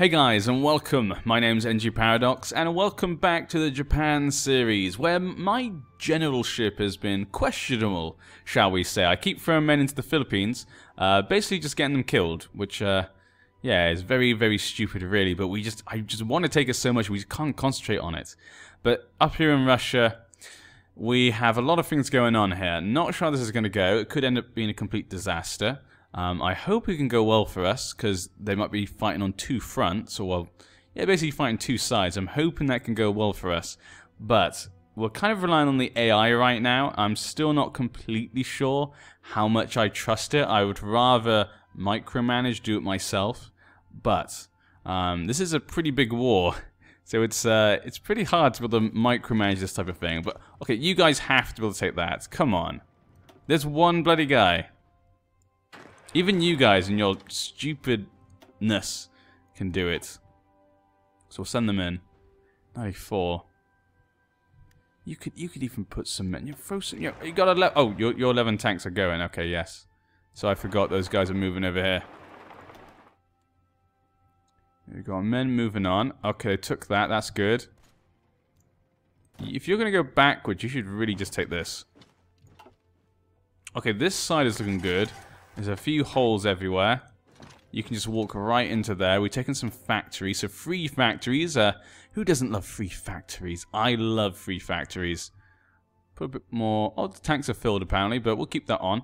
Hey guys, and welcome. My name's NG Paradox, and welcome back to the Japan series, where my generalship has been questionable, shall we say. I keep throwing men into the Philippines, uh, basically just getting them killed, which, uh, yeah, is very, very stupid, really. But we just, I just want to take it so much, we can't concentrate on it. But up here in Russia, we have a lot of things going on here. Not sure how this is going to go. It could end up being a complete disaster. Um, I hope it can go well for us, because they might be fighting on two fronts, or well, yeah, basically fighting two sides. I'm hoping that can go well for us, but we're kind of relying on the AI right now. I'm still not completely sure how much I trust it. I would rather micromanage, do it myself, but um, this is a pretty big war. So it's uh, it's pretty hard to be able to micromanage this type of thing. But okay, you guys have to be able to take that. Come on. There's one bloody guy. Even you guys and your stupidness can do it. So we'll send them in. 94. You could you could even put some men. You throw some. You, you got le oh your your 11 tanks are going. Okay, yes. So I forgot those guys are moving over here. We got men moving on. Okay, took that. That's good. If you're going to go backwards, you should really just take this. Okay, this side is looking good. There's a few holes everywhere. You can just walk right into there. We've taken some factories. So free factories. Uh, who doesn't love free factories? I love free factories. Put a bit more... Oh, the tanks are filled apparently, but we'll keep that on.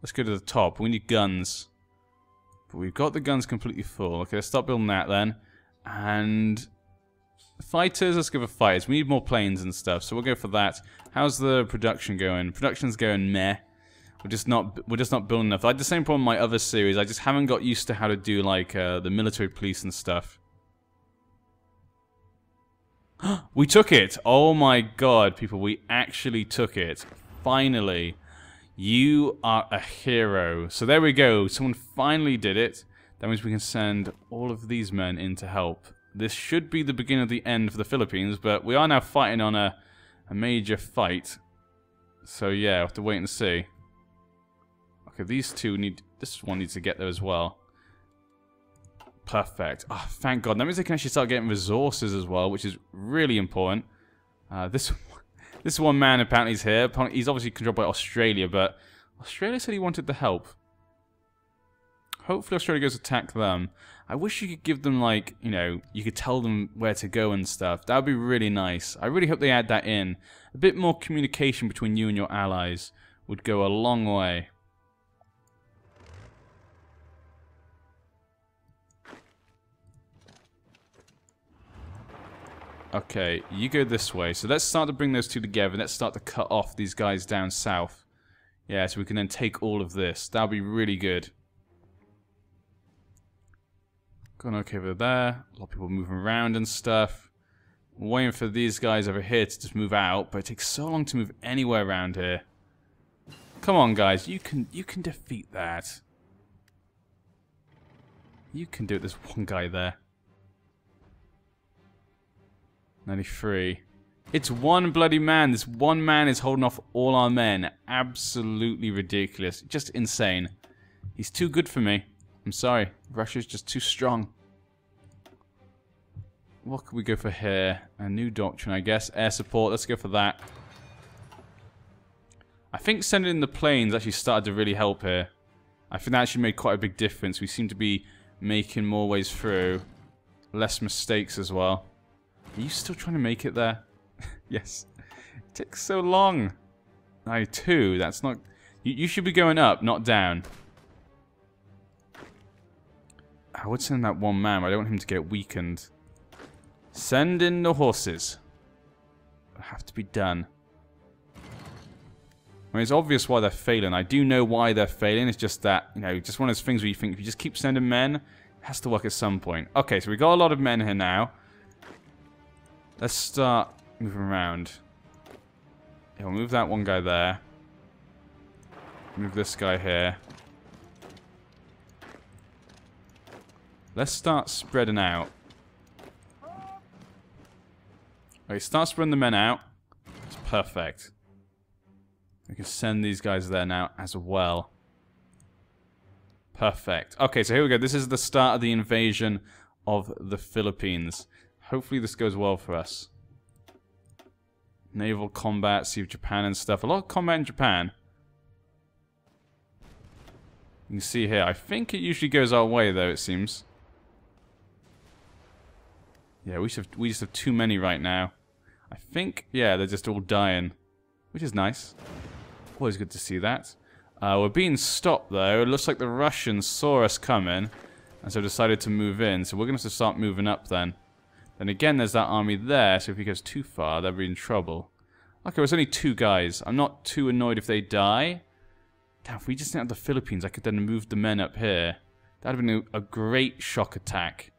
Let's go to the top. We need guns. But we've got the guns completely full. Okay, let's start building that then. And... Fighters, let's go for fighters. We need more planes and stuff, so we'll go for that. How's the production going? Production's going meh. We're just not we're just not building enough. I had the same problem in my other series. I just haven't got used to how to do like uh, the military police and stuff. we took it! Oh my god, people, we actually took it. Finally. You are a hero. So there we go. Someone finally did it. That means we can send all of these men in to help. This should be the beginning of the end for the Philippines, but we are now fighting on a, a major fight. So yeah, we'll have to wait and see. Okay, these two need... This one needs to get there as well. Perfect. Oh, thank God. That means they can actually start getting resources as well, which is really important. Uh, this this one man apparently is here. He's obviously controlled by Australia, but Australia said he wanted the help. Hopefully Australia goes attack them. I wish you could give them, like, you know, you could tell them where to go and stuff. That would be really nice. I really hope they add that in. A bit more communication between you and your allies would go a long way. Okay, you go this way. So let's start to bring those two together. Let's start to cut off these guys down south. Yeah, so we can then take all of this. That'll be really good. Going okay over there. A lot of people moving around and stuff. waiting for these guys over here to just move out, but it takes so long to move anywhere around here. Come on, guys. You can you can defeat that. You can do it. There's one guy there. 93. It's one bloody man. This one man is holding off all our men. Absolutely ridiculous. Just insane. He's too good for me. I'm sorry. Russia's just too strong. What could we go for here? A new doctrine, I guess. Air support. Let's go for that. I think sending in the planes actually started to really help here. I think that actually made quite a big difference. We seem to be making more ways through. Less mistakes as well. Are you still trying to make it there? yes. It takes so long. 92, that's not... You, you should be going up, not down. I would send that one man, I don't want him to get weakened. Send in the horses. have to be done. I mean, it's obvious why they're failing. I do know why they're failing. It's just that, you know, just one of those things where you think if you just keep sending men, it has to work at some point. Okay, so we got a lot of men here now. Let's start moving around. We'll move that one guy there. Move this guy here. Let's start spreading out. Okay, start spreading the men out. It's perfect. We can send these guys there now as well. Perfect. Okay, so here we go. This is the start of the invasion of the Philippines. Hopefully this goes well for us. Naval combat, Sea of Japan and stuff. A lot of combat in Japan. You can see here. I think it usually goes our way, though, it seems. Yeah, we just have, we just have too many right now. I think, yeah, they're just all dying. Which is nice. Always good to see that. Uh, we're being stopped, though. It looks like the Russians saw us coming. And so decided to move in. So we're going to have to start moving up then. Then again, there's that army there. So if he goes too far, they'll be in trouble. Okay, well, it's only two guys. I'm not too annoyed if they die. Damn, if we just didn't have the Philippines, I could then move the men up here. That'd have been a, a great shock attack.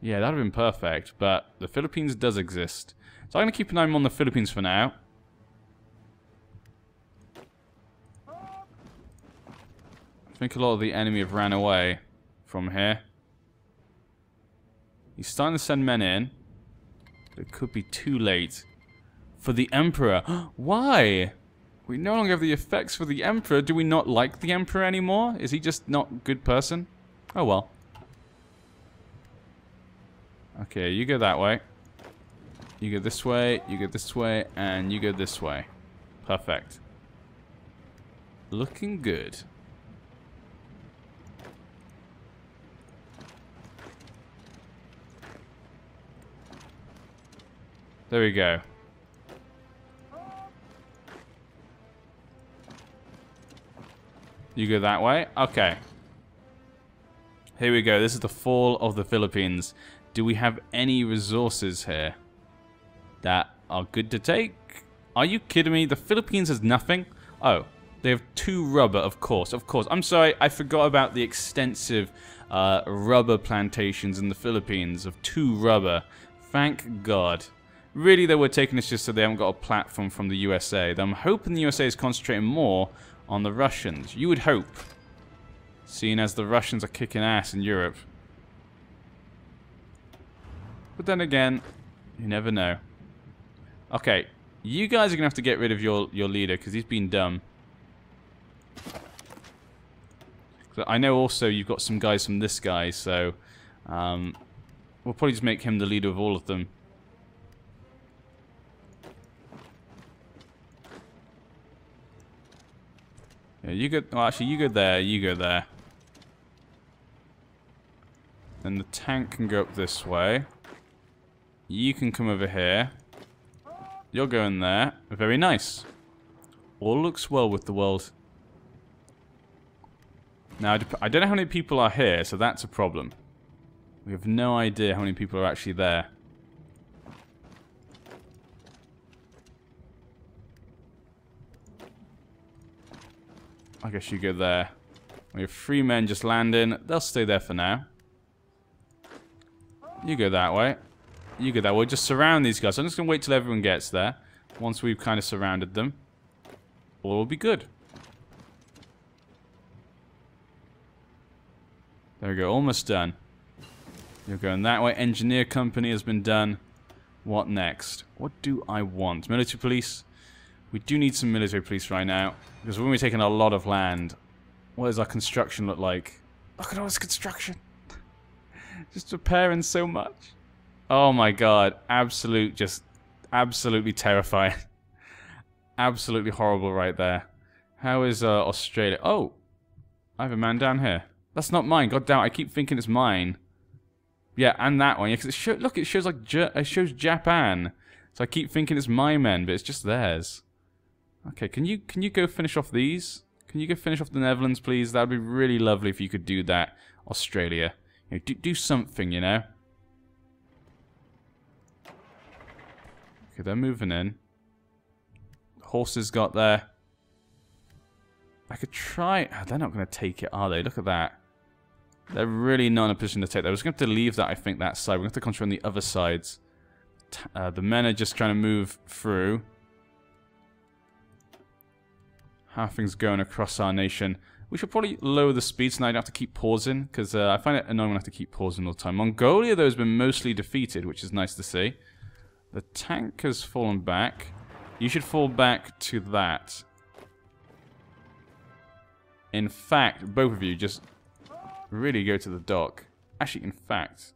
Yeah, that'd have been perfect, but the Philippines does exist. So I'm going to keep an eye on the Philippines for now. I think a lot of the enemy have ran away from here. He's starting to send men in. It could be too late. For the Emperor. Why? We no longer have the effects for the Emperor. Do we not like the Emperor anymore? Is he just not a good person? Oh well. Okay, you go that way. You go this way, you go this way, and you go this way. Perfect. Looking good. There we go. You go that way? Okay. Here we go. This is the fall of the Philippines. Do we have any resources here that are good to take? Are you kidding me? The Philippines has nothing? Oh, they have two rubber, of course. Of course. I'm sorry, I forgot about the extensive uh, rubber plantations in the Philippines of two rubber. Thank God. Really, they were taking this just so they haven't got a platform from the USA. I'm hoping the USA is concentrating more on the Russians. You would hope. Seeing as the Russians are kicking ass in Europe. But then again, you never know. Okay, you guys are going to have to get rid of your, your leader because he's been dumb. I know also you've got some guys from this guy, so um, we'll probably just make him the leader of all of them. Yeah, you go. Well, actually, you go there. You go there. Then the tank can go up this way. You can come over here. You're going there. Very nice. All looks well with the world. Now, I don't know how many people are here, so that's a problem. We have no idea how many people are actually there. I guess you go there. We have three men just landing. They'll stay there for now. You go that way. You go that way. Just surround these guys. I'm just going to wait till everyone gets there. Once we've kind of surrounded them. All will be good. There we go. Almost done. You're going that way. Engineer company has been done. What next? What do I want? Military police? We do need some military police right now. Because we're going to be taking a lot of land. What does our construction look like? Look at all this construction. just repairing so much. Oh my god. Absolute, just absolutely terrifying. absolutely horrible right there. How is uh, Australia? Oh, I have a man down here. That's not mine. God damn, I keep thinking it's mine. Yeah, and that one. Yeah, because it look, it shows like it shows Japan. So I keep thinking it's my men, but it's just theirs. Okay, can you can you go finish off these? Can you go finish off the Netherlands, please? That would be really lovely if you could do that. Australia. You know, do, do something, you know? Okay, they're moving in. Horses got there. I could try... Oh, they're not going to take it, are they? Look at that. They're really not in a position to take that. I was going to have to leave that, I think, that side. We're going to have to concentrate on the other sides. Uh, the men are just trying to move through how things going across our nation. We should probably lower the speed now I have to keep pausing, because uh, I find it annoying when I have to keep pausing all the time. Mongolia, though, has been mostly defeated, which is nice to see. The tank has fallen back. You should fall back to that. In fact, both of you just really go to the dock. Actually, in fact,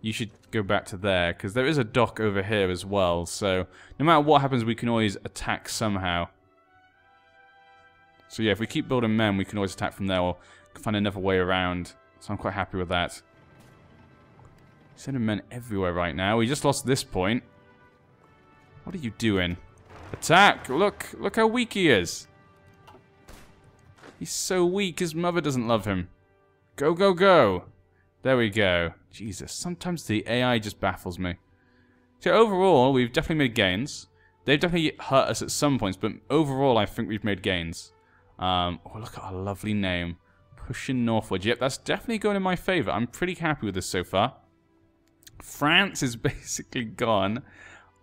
you should go back to there, because there is a dock over here as well, so no matter what happens, we can always attack somehow. So yeah, if we keep building men, we can always attack from there, or find another way around. So I'm quite happy with that. Sending men everywhere right now. We just lost this point. What are you doing? Attack! Look! Look how weak he is! He's so weak, his mother doesn't love him. Go, go, go! There we go. Jesus, sometimes the AI just baffles me. So overall, we've definitely made gains. They've definitely hurt us at some points, but overall, I think we've made gains. Um, oh, look at our lovely name. Pushing northwards. Yep, that's definitely going in my favour. I'm pretty happy with this so far. France is basically gone.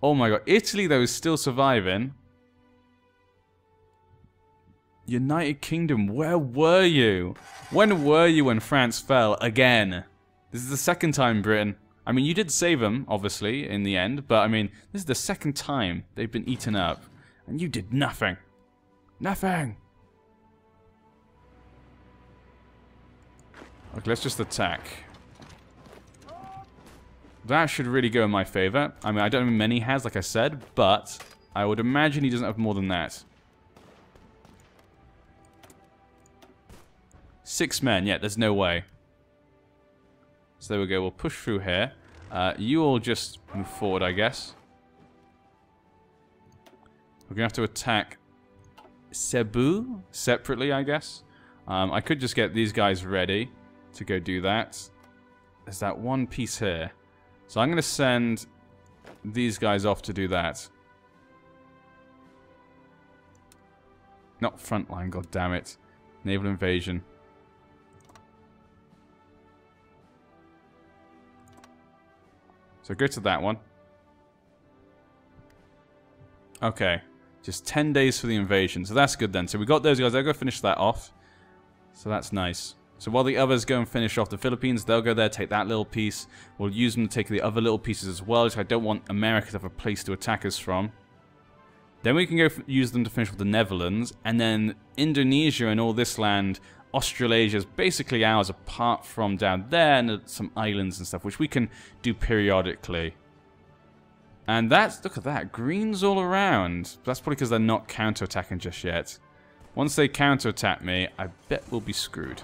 Oh my god. Italy, though, is still surviving. United Kingdom, where were you? When were you when France fell again? This is the second time Britain. I mean, you did save them, obviously, in the end, but I mean, this is the second time they've been eaten up, and you did nothing. Nothing. Okay, let's just attack. That should really go in my favor. I mean, I don't know how many has, like I said, but I would imagine he doesn't have more than that. Six men. Yeah, there's no way. So there we go. We'll push through here. Uh, you all just move forward, I guess. We're going to have to attack Cebu separately, I guess. Um, I could just get these guys ready to go do that. There's that one piece here. So I'm going to send these guys off to do that. Not frontline, god damn it. Naval invasion. So go to that one. Okay. Just 10 days for the invasion. So that's good then. So we got those guys. They'll go finish that off. So that's nice. So while the others go and finish off the Philippines, they'll go there, take that little piece. We'll use them to take the other little pieces as well, I don't want America to have a place to attack us from. Then we can go use them to finish off the Netherlands, and then Indonesia and all this land Australasia is basically ours apart from down there and some islands and stuff, which we can do periodically. And that's, look at that, greens all around. That's probably because they're not counterattacking just yet. Once they counterattack me, I bet we'll be screwed.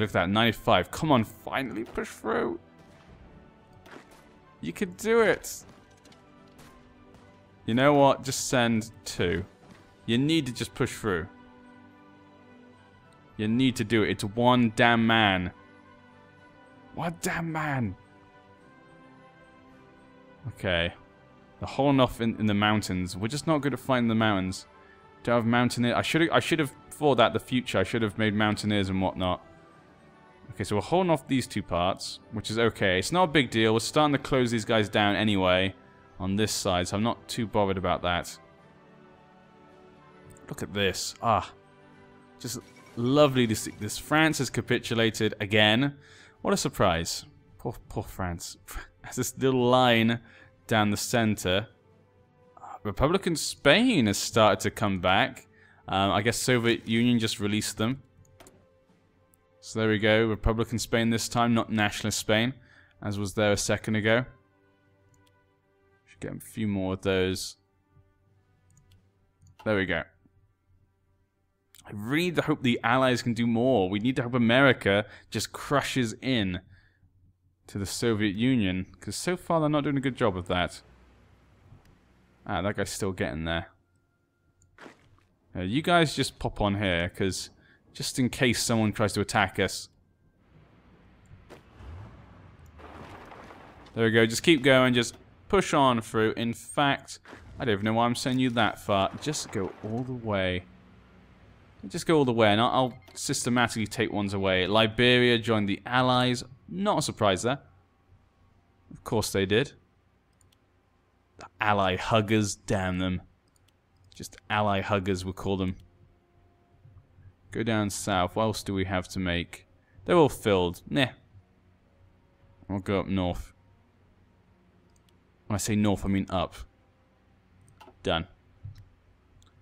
Look at that, 95. Come on, finally push through. You can do it. You know what? Just send two. You need to just push through. You need to do it. It's one damn man. One damn man. Okay. The whole enough in, in the mountains. We're just not good at finding the mountains. Don't have mountaineers? I should have I should have thought that the future. I should have made mountaineers and whatnot. Okay, so we're holding off these two parts, which is okay. It's not a big deal. We're starting to close these guys down anyway on this side, so I'm not too bothered about that. Look at this. Ah. Just Lovely to see this. France has capitulated again. What a surprise. Poor, poor France. Has this little line down the center. Republican Spain has started to come back. Um, I guess Soviet Union just released them. So there we go. Republican Spain this time, not nationalist Spain, as was there a second ago. Should get a few more of those. There we go. I really hope the Allies can do more. We need to hope America just crushes in to the Soviet Union. Because so far they're not doing a good job of that. Ah, that guy's still getting there. Uh, you guys just pop on here, because just in case someone tries to attack us. There we go, just keep going, just push on through. In fact, I don't even know why I'm sending you that far. Just go all the way. Just go all the way, and I'll, systematically take ones away. Liberia joined the Allies. Not a surprise there. Of course they did. The ally huggers, damn them. Just ally huggers, we'll call them. Go down south. What else do we have to make? They're all filled. Nah. I'll go up north. When I say north, I mean up. Done.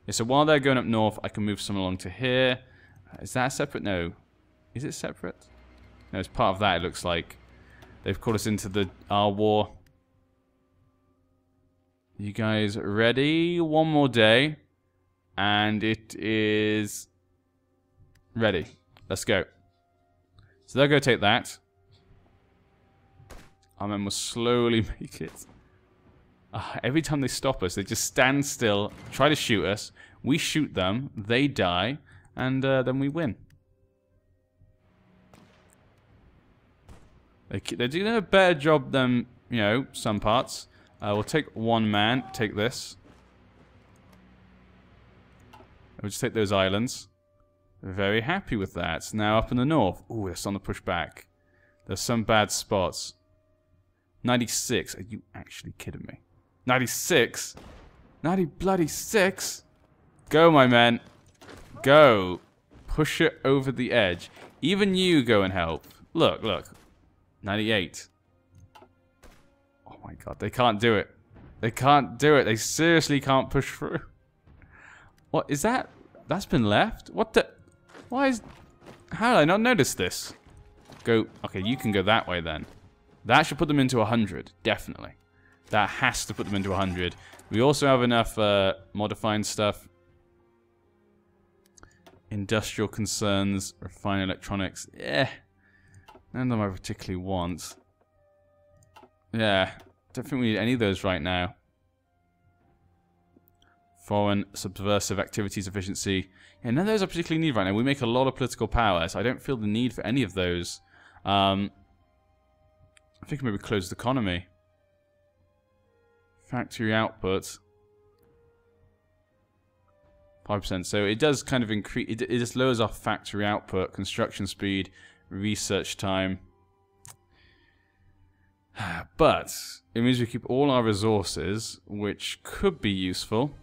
Yeah, so while they're going up north, I can move some along to here. Uh, that separate? No. Is it separate? No, it's part of that, it looks like. They've called us into the our war. You guys ready? One more day. And it is ready. Let's go. So they'll go take that. Our men will slowly make it. Uh, every time they stop us, they just stand still, try to shoot us. We shoot them, they die, and uh, then we win. They, they're doing a better job than, you know, some parts. Uh, we'll take one man, take this. We'll just take those islands. Very happy with that. Now up in the north. Ooh, it's on the pushback. There's some bad spots. 96. Are you actually kidding me? 96? 90 bloody 6? Go, my men. Go. Push it over the edge. Even you go and help. Look, look. 98. Oh my god, they can't do it. They can't do it. They seriously can't push through. What, is that? That's been left? What the? Why is... How did I not notice this? Go... Okay, you can go that way then. That should put them into 100. Definitely. That has to put them into 100. We also have enough uh, modifying stuff. Industrial concerns, refined electronics. Yeah. None of them I particularly want. Yeah. Don't think we need any of those right now. Foreign subversive activities efficiency. Yeah, none of those I particularly need right now. We make a lot of political power, so I don't feel the need for any of those. Um, I think maybe closed economy. Factory output. 5%. So it does kind of increase, it, it just lowers our factory output, construction speed, research time. But it means we keep all our resources, which could be useful.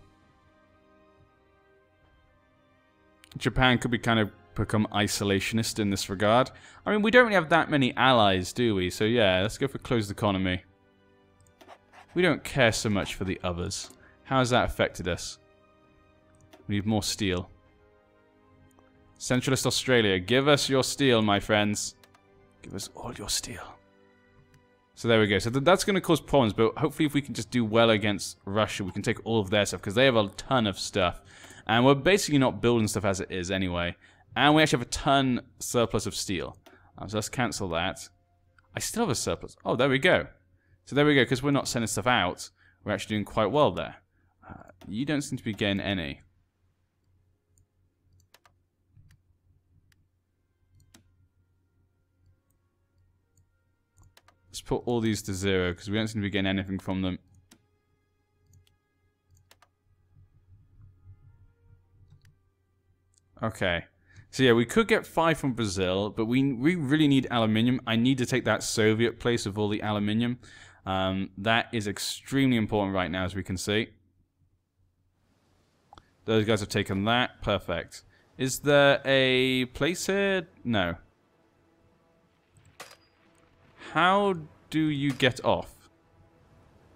Japan could be kind of become isolationist in this regard. I mean, we don't really have that many allies, do we? So yeah, let's go for closed economy. We don't care so much for the others. How has that affected us? We need more steel. Centralist Australia, give us your steel, my friends. Give us all your steel. So there we go. So th that's going to cause problems, but hopefully if we can just do well against Russia, we can take all of their stuff, because they have a ton of stuff. And we're basically not building stuff as it is anyway. And we actually have a ton surplus of steel. Um, so let's cancel that. I still have a surplus. Oh, there we go. So there we go, because we're not sending stuff out. We're actually doing quite well there. Uh, you don't seem to be getting any. Let's put all these to zero, because we don't seem to be getting anything from them. Okay. So yeah, we could get five from Brazil, but we we really need aluminium. I need to take that Soviet place of all the aluminium. Um, that is extremely important right now, as we can see. Those guys have taken that. Perfect. Is there a place here? No. How do you get off?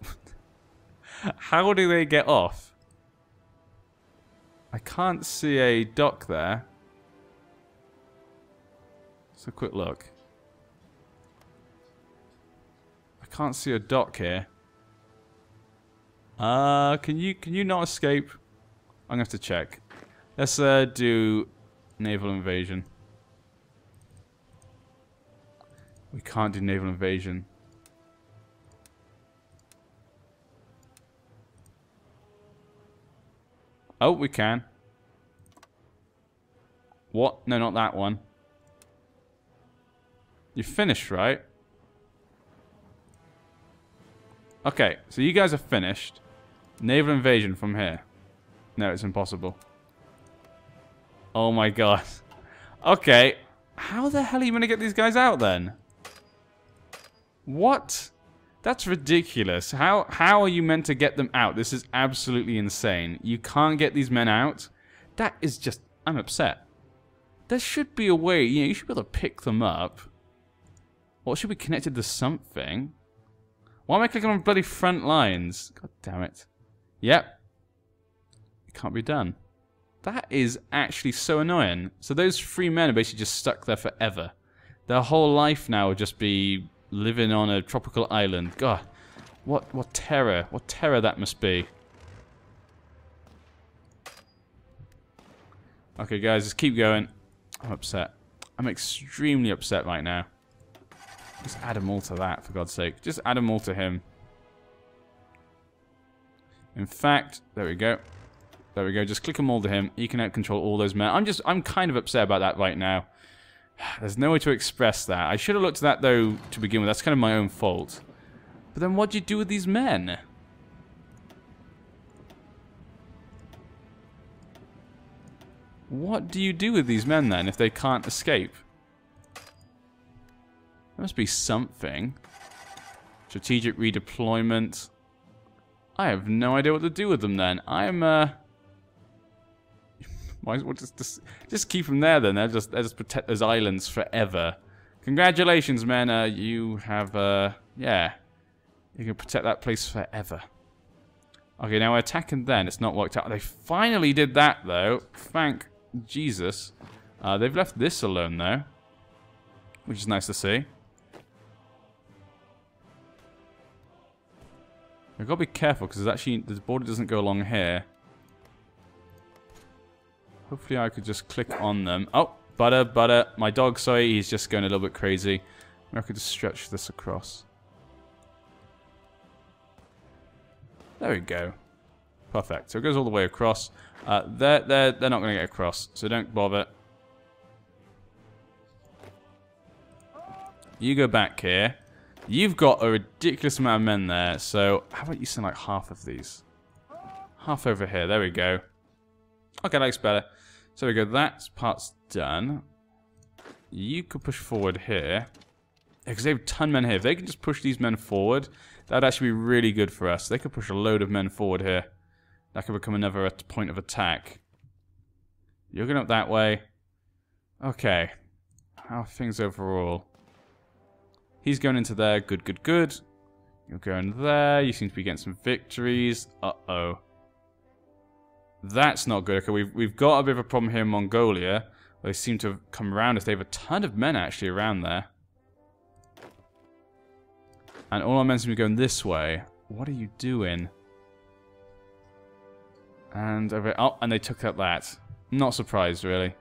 How do they get off? I can't see a dock there. Let's a quick look. I can't see a dock here. Uh, can you can you not escape? I'm gonna have to check. Let's uh, do naval invasion. We can't do naval invasion. Oh, we can. What? No, not that one. You finished, right? Okay, so you guys are finished. Naval invasion from here. No, it's impossible. Oh my god. Okay. How the hell are you going to get these guys out then? What? That's ridiculous. How how are you meant to get them out? This is absolutely insane. You can't get these men out? That is just... I'm upset. There should be a way, you know, you should be able to pick them up. Or should be connected to something. Why am I clicking on bloody front lines? God damn it. Yep. It can't be done. That is actually so annoying. So those three men are basically just stuck there forever. Their whole life now would just be living on a tropical island. God, what what terror, what terror that must be. Okay, guys, just keep going. I'm upset. I'm extremely upset right now. Just add them all to that, for God's sake. Just add them all to him. In fact, there we go. There we go. Just click them all to him. He can out control all those men. I'm just, I'm kind of upset about that right now. There's no way to express that. I should have looked at that, though, to begin with. That's kind of my own fault. But then what do you do with these men? What do you do with these men, then, if they can't escape? There must be something. Strategic redeployment. I have no idea what to do with them, then. I'm, uh... Might as well just, just, just keep them there then. They'll just, they'll just protect those islands forever. Congratulations. Uh, you have, uh, yeah. You can protect that place forever. Okay, now we're attacking then. It's not worked out. They finally did that, though. Thank Jesus. Uh, they've left this alone, though. Which is nice to see. I've got to be careful, because actually, the border doesn't go along here. Hopefully I could just click on them. Oh, butter, butter. My dog, sorry, he's just going a little bit crazy. I could just stretch this across. There we go. Perfect. So it goes all the way across. Uh, they're, they're, they're not going to get across, so don't bother. You go back here. You've got a ridiculous amount of men there, so how about you send like half of these? Half over here. There we go. Okay, that looks better. So we go, that part's done. You could push forward here. Because they have ton men here. If they can just push these men forward, that'd actually be really good for us. They could push a load of men forward here. That could become another point of attack. You're going up that way. Okay. How are things overall? He's going into there. Good, good, good. You're going there. You seem to be getting some victories. Uh-oh. That's not good. Okay, we've, we've got a bit of a problem here in Mongolia. They seem to have come around us. They have a ton of men actually around there. And all our men seem to be going this way. What are you doing? And oh, over... Oh, and they took out that. Not surprised, really.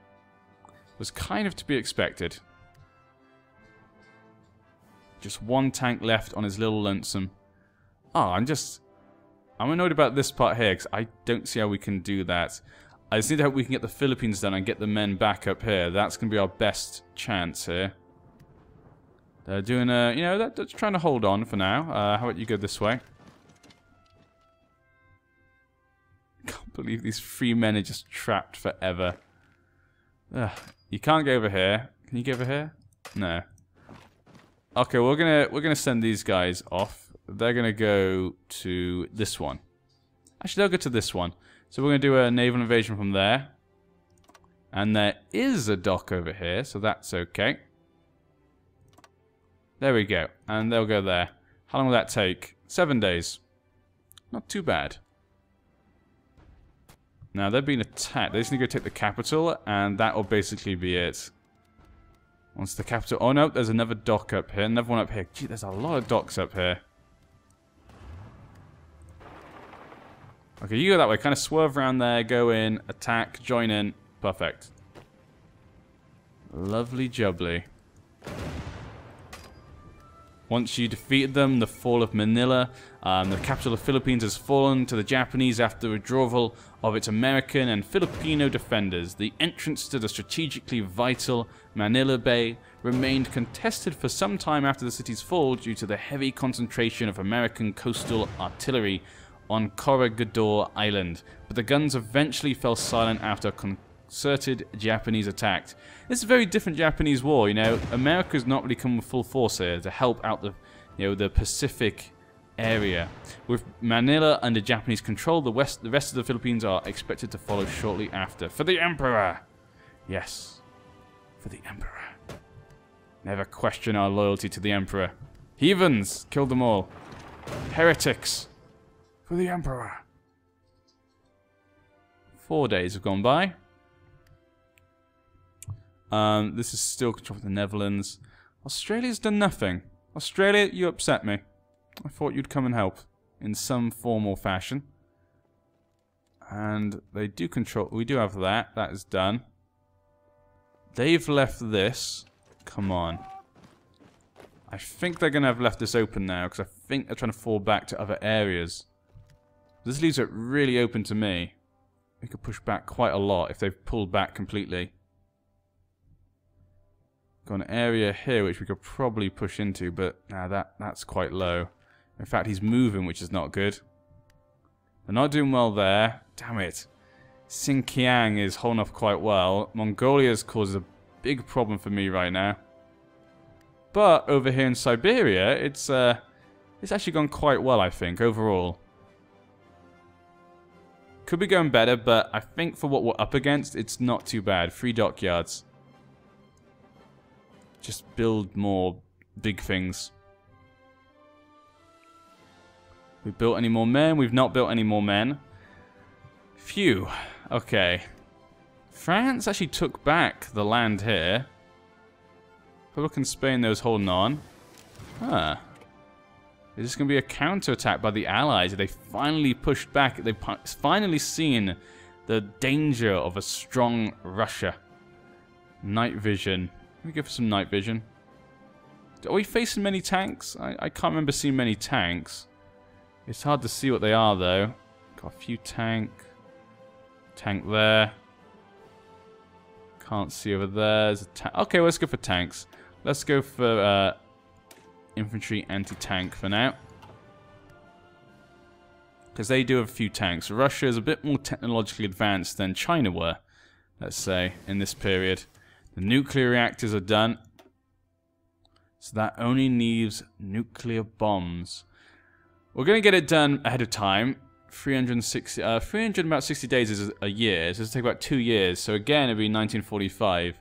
Was kind of to be expected. Just one tank left on his little lonesome. Oh, I'm just... I'm annoyed about this part here, because I don't see how we can do that. I just need to hope we can get the Philippines done and get the men back up here. That's going to be our best chance here. They're doing a, you know, they're, trying to hold on for now. Uh, how about you go this way? Can't believe these three men are just trapped forever. Ugh. You can't go over here. Can you go over here? No. Okay, we're gonna we're gonna send these guys off they're going to go to this one. Actually, they'll go to this one. So we're going to do a naval invasion from there. And there is a dock over here, so that's okay. There we go. And they'll go there. How long will that take? Seven days. Not too bad. Now, they're being attacked. They just need to go take the capital, and that will basically be it. Once the capital... Oh, no, there's another dock up here. Another one up here. Gee, there's a lot of docks up here. Okay, you go that way. Kind of swerve around there, go in, attack, join in. Perfect. Lovely jubbly. Once you defeated them, the fall of Manila, um, the capital of the Philippines has fallen to the Japanese after the withdrawal of its American and Filipino defenders. The entrance to the strategically vital Manila Bay remained contested for some time after the city's fall due to the heavy concentration of American coastal artillery on Corregidor Island, but the guns eventually fell silent after concerted Japanese attack. This is a very different Japanese war, you know. America's not really come with full force here to help out the, you know, the Pacific area. With Manila under Japanese control, the, west, the rest of the Philippines are expected to follow shortly after. For the Emperor! Yes, for the Emperor. Never question our loyalty to the Emperor. Heathens! Kill them all. Heretics! For the Emperor. Four days have gone by. Um, this is still control of the Netherlands. Australia's done nothing. Australia, you upset me. I thought you'd come and help in some form or fashion. And they do control... We do have that. That is done. They've left this. Come on. I think they're going to have left this open now because I think they're trying to fall back to other areas. This leaves it really open to me. We could push back quite a lot if they've pulled back completely. Got an area here which we could probably push into, but nah, that, that's quite low. In fact, he's moving, which is not good. They're not doing well there. Damn it. Xinjiang is holding off quite well. Mongolia's caused a big problem for me right now. But over here in Siberia, it's uh, it's actually gone quite well, I think, overall. Could be going better, but I think for what we're up against, it's not too bad. Three dockyards. Just build more big things. We built any more men? We've not built any more men. Phew. Okay. France actually took back the land here. Republican Spain, those holding on. Huh. Is this going to be a counterattack by the Allies? They finally pushed back. They've finally seen the danger of a strong Russia. Night vision. Let me go for some night vision. Are we facing many tanks? I, I can't remember seeing many tanks. It's hard to see what they are, though. Got a few tank. Tank there. Can't see over there. There's a tank. Okay, well, let's go for tanks. Let's go for uh, infantry anti-tank for now. Because they do have a few tanks. Russia is a bit more technologically advanced than China were, let's say, in this period. The nuclear reactors are done. So that only leaves nuclear bombs. We're going to get it done ahead of time. 360, uh, 300 about 60 days is a year, so it'll take about two years. So again, it'll be 1945.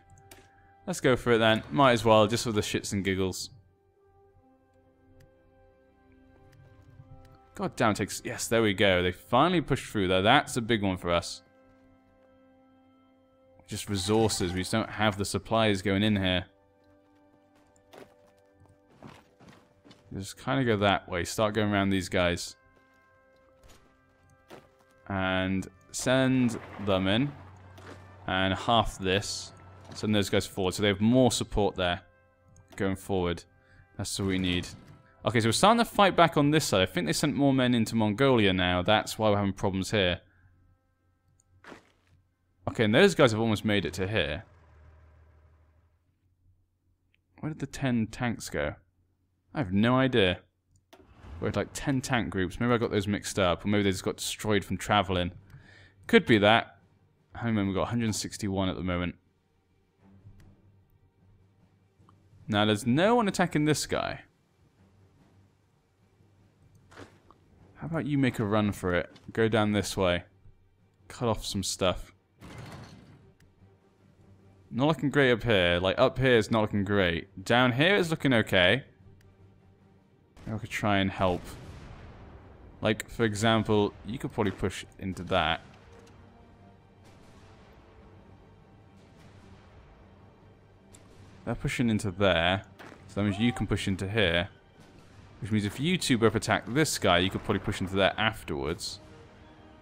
Let's go for it then. Might as well, just for the shits and giggles. God damn, it takes... Yes, there we go. They finally pushed through there. That's a big one for us. Just resources. We just don't have the supplies going in here. Just kind of go that way. Start going around these guys. And send them in. And half this. Send those guys forward. So they have more support there. Going forward. That's what we need. Okay, so we're starting to fight back on this side. I think they sent more men into Mongolia now. That's why we're having problems here. Okay, and those guys have almost made it to here. Where did the 10 tanks go? I have no idea. We had like 10 tank groups. Maybe I got those mixed up. Or maybe they just got destroyed from traveling. Could be that. How many men we've got 161 at the moment. Now, there's no one attacking this guy. About you make a run for it? Go down this way. Cut off some stuff. Not looking great up here. Like, up here is not looking great. Down here is looking okay. I could try and help. Like, for example, you could probably push into that. They're pushing into there. So that means you can push into here. Which means if you two both attack this guy, you could probably push into there afterwards.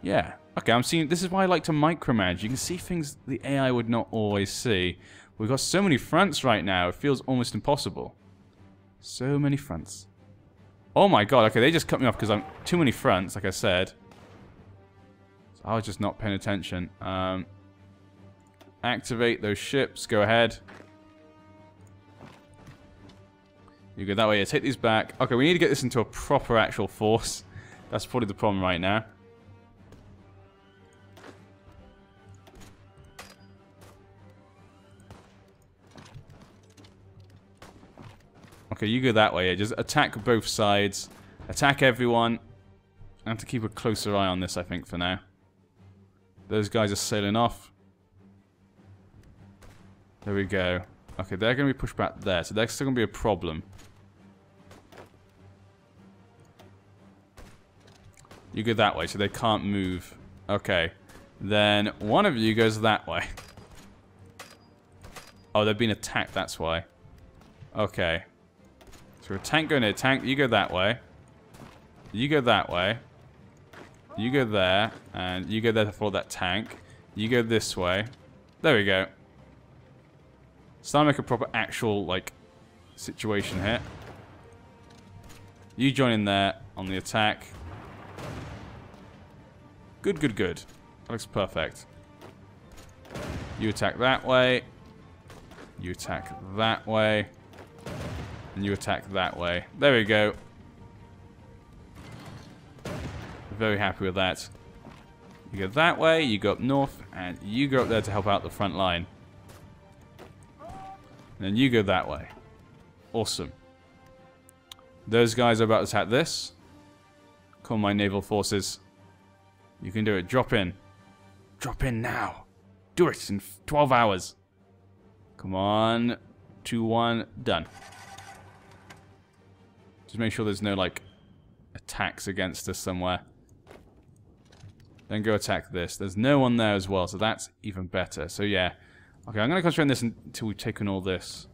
Yeah. Okay, I'm seeing... This is why I like to micromanage. You can see things the AI would not always see. We've got so many fronts right now, it feels almost impossible. So many fronts. Oh my god, okay, they just cut me off because I'm... Too many fronts, like I said. So I was just not paying attention. Um, activate those ships, go ahead. You go that way. Yeah, take these back. Okay, we need to get this into a proper actual force. That's probably the problem right now. Okay, you go that way. Yeah, just attack both sides. Attack everyone. I have to keep a closer eye on this, I think, for now. Those guys are sailing off. There we go. Okay, they're going to be pushed back there, so that's still going to be a problem. You go that way, so they can't move. Okay. Then one of you goes that way. Oh, they've been attacked, that's why. Okay. So a tank going there. Tank, you go that way. You go that way. You go there. And you go there to follow that tank. You go this way. There we go. Starting to make a proper actual, like, situation here. You join in there on the attack. Good, good, good. That looks perfect. You attack that way. You attack that way. And you attack that way. There we go. Very happy with that. You go that way, you go up north, and you go up there to help out the front line. And then you go that way. Awesome. Those guys are about to attack this. Call my naval forces. You can do it. Drop in. Drop in now. Do it in 12 hours. Come on. 2, 1. Done. Just make sure there's no, like, attacks against us somewhere. Then go attack this. There's no one there as well, so that's even better. So, yeah. Okay, I'm going to concentrate on this until we've taken all this.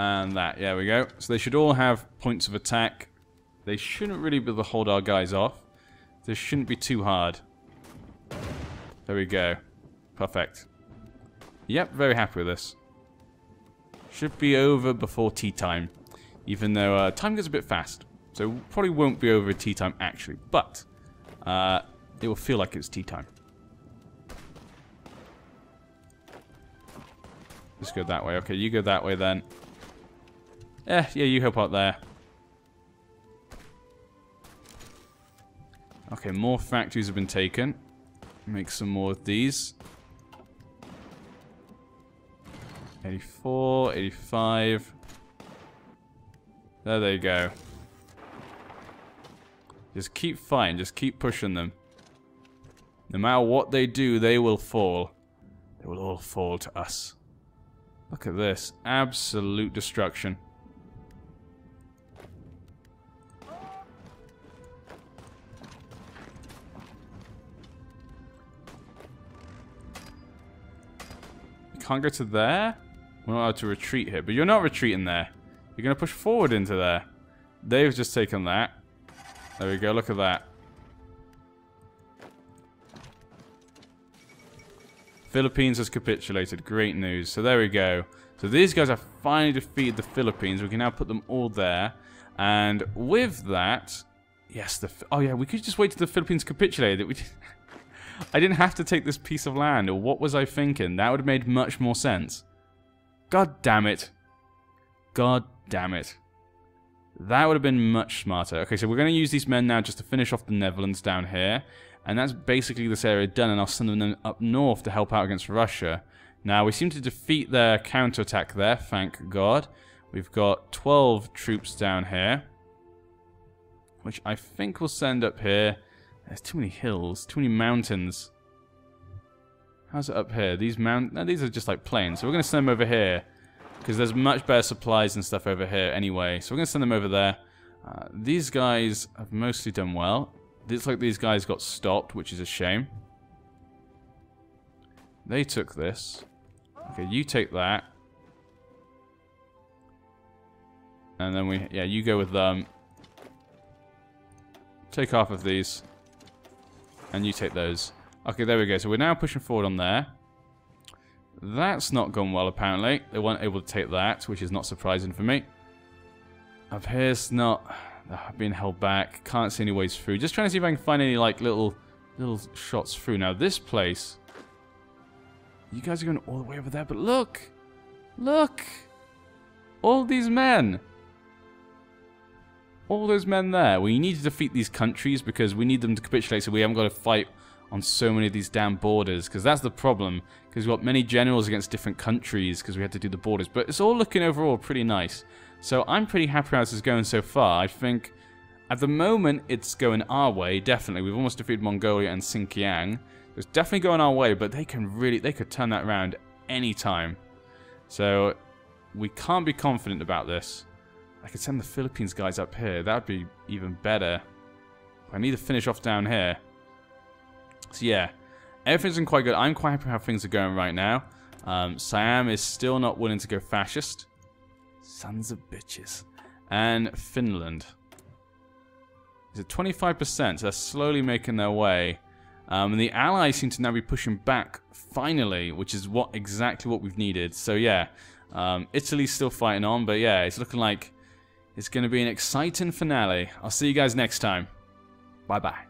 And that, there we go. So they should all have points of attack. They shouldn't really be able to hold our guys off. This shouldn't be too hard. There we go. Perfect. Yep, very happy with this. Should be over before tea time. Even though uh, time goes a bit fast. So probably won't be over at tea time actually. But uh, it will feel like it's tea time. Let's go that way. Okay, you go that way then. Eh, yeah, you help out there. Okay, more factories have been taken. Make some more of these. 84, 85. There they go. Just keep fighting, just keep pushing them. No matter what they do, they will fall. They will all fall to us. Look at this. Absolute destruction. Can't go to there? We're not allowed to retreat here. But you're not retreating there. You're going to push forward into there. They've just taken that. There we go. Look at that. Philippines has capitulated. Great news. So there we go. So these guys have finally defeated the Philippines. We can now put them all there. And with that... Yes, the... Oh yeah, we could just wait till the Philippines capitulated. We I didn't have to take this piece of land, or what was I thinking? That would have made much more sense. God damn it. God damn it. That would have been much smarter. Okay, so we're going to use these men now just to finish off the Netherlands down here. And that's basically this area done, and I'll send them up north to help out against Russia. Now, we seem to defeat their counterattack there, thank God. We've got 12 troops down here. Which I think we'll send up here. There's too many hills, too many mountains. How's it up here? These mount no, these are just like plains. So we're going to send them over here. Because there's much better supplies and stuff over here anyway. So we're going to send them over there. Uh, these guys have mostly done well. It looks like these guys got stopped, which is a shame. They took this. Okay, you take that. And then we, yeah, you go with them. Take half of these. And you take those. Okay, there we go. So we're now pushing forward on there. That's not gone well, apparently. They weren't able to take that, which is not surprising for me. Up here's not uh, being held back. Can't see any ways through. Just trying to see if I can find any, like, little little shots through. Now, this place... You guys are going all the way over there, but look! Look! All these men! All those men there. We need to defeat these countries because we need them to capitulate so we haven't got to fight on so many of these damn borders because that's the problem because we've got many generals against different countries because we had to do the borders but it's all looking overall pretty nice. So I'm pretty happy how this is going so far. I think at the moment it's going our way definitely. We've almost defeated Mongolia and Xinjiang. It's definitely going our way but they can really they could turn that around anytime. So we can't be confident about this I could send the Philippines guys up here. That would be even better. I need to finish off down here. So yeah, everything's been quite good. I'm quite happy how things are going right now. Um, Siam is still not willing to go fascist. Sons of bitches. And Finland. Is it 25%? So they're slowly making their way. Um, and the Allies seem to now be pushing back, finally, which is what exactly what we've needed. So yeah, um, Italy's still fighting on, but yeah, it's looking like it's going to be an exciting finale. I'll see you guys next time. Bye-bye.